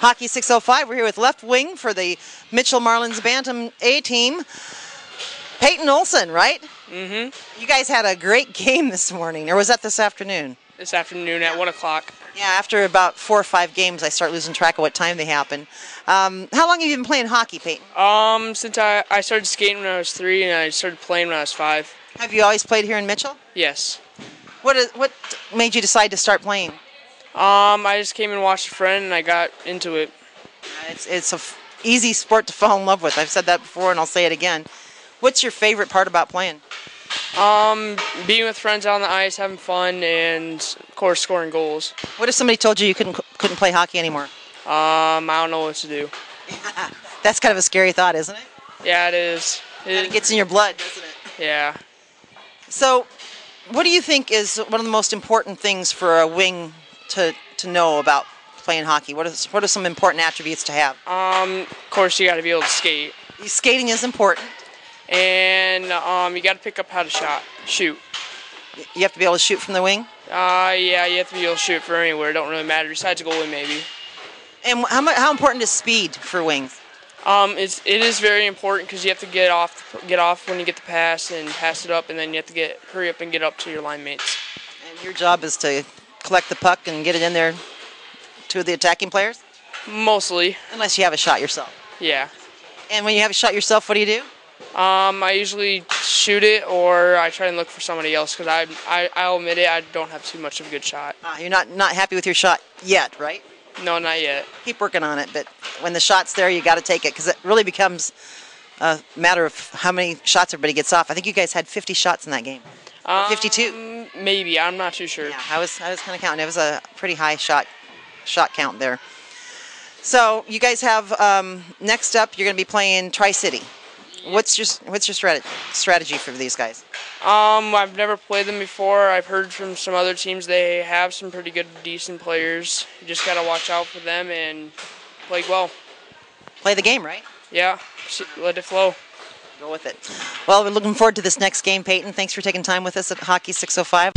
Hockey 605. We're here with left wing for the Mitchell Marlins Bantam A team. Payton Olson, right? Mm-hmm. You guys had a great game this morning, or was that this afternoon? This afternoon at 1 o'clock. Yeah, after about four or five games, I start losing track of what time they happen. Um, how long have you been playing hockey, Payton? Um, since I, I started skating when I was three and I started playing when I was five. Have you always played here in Mitchell? Yes. What is, what made you decide to start playing? Um, I just came and watched a friend and I got into it. It's it's a f- easy sport to fall in love with. I've said that before, and I'll say it again. What's your favorite part about playing? Um, being with friends out on the ice, having fun, and of course scoring goals. What if somebody told you you couldn't couldn't play hockey anymore? Um, I don't know what to do. That's kind of a scary thought, isn't it? Yeah, it is. And it gets in your blood, doesn't it? Yeah. So, what do you think is one of the most important things for a wing to to know about playing hockey? What is what are some important attributes to have? Um, of course you got to be able to skate, Skating is important. and um, you got to pick up how to shot, shoot. You have to be able to shoot from the wing. Uh, yeah, you have to be able to shoot from anywhere. It don't really matter besides a goalie maybe. And how how important is speed for wings? Um, it's it is very important because you have to get off get off when you get the pass and pass it up, and then you have to get hurry up and get up to your line mates. And your job is to collect the puck and get it in there to the attacking players, Mostly, unless you have a shot yourself. yeah. And when you have a shot yourself, what do you do? Um, I usually shoot it or I try and look for somebody else because I, I I'll admit it I don't have too much of a good shot. Uh, you're not not happy with your shot yet, right? No, not yet. Keep working on it, but when the shot's there, you got to take it because it really becomes a matter of how many shots everybody gets off. I think you guys had 50 shots in that game. 52. Maybe I'm not too sure. Yeah, I was I was kind of counting. It was a pretty high shot shot count there. So you guys have um, next up. You're going to be playing Tri City. What's your what's your strategy strategy for these guys? Um, I've never played them before. I've heard from some other teams they have some pretty good, decent players. You just gotta watch out for them and play well. Play the game, right? Yeah, let it flow. Go with it. Well, we're looking forward to this next game, Payton. Thanks for taking time with us at Hockey 605.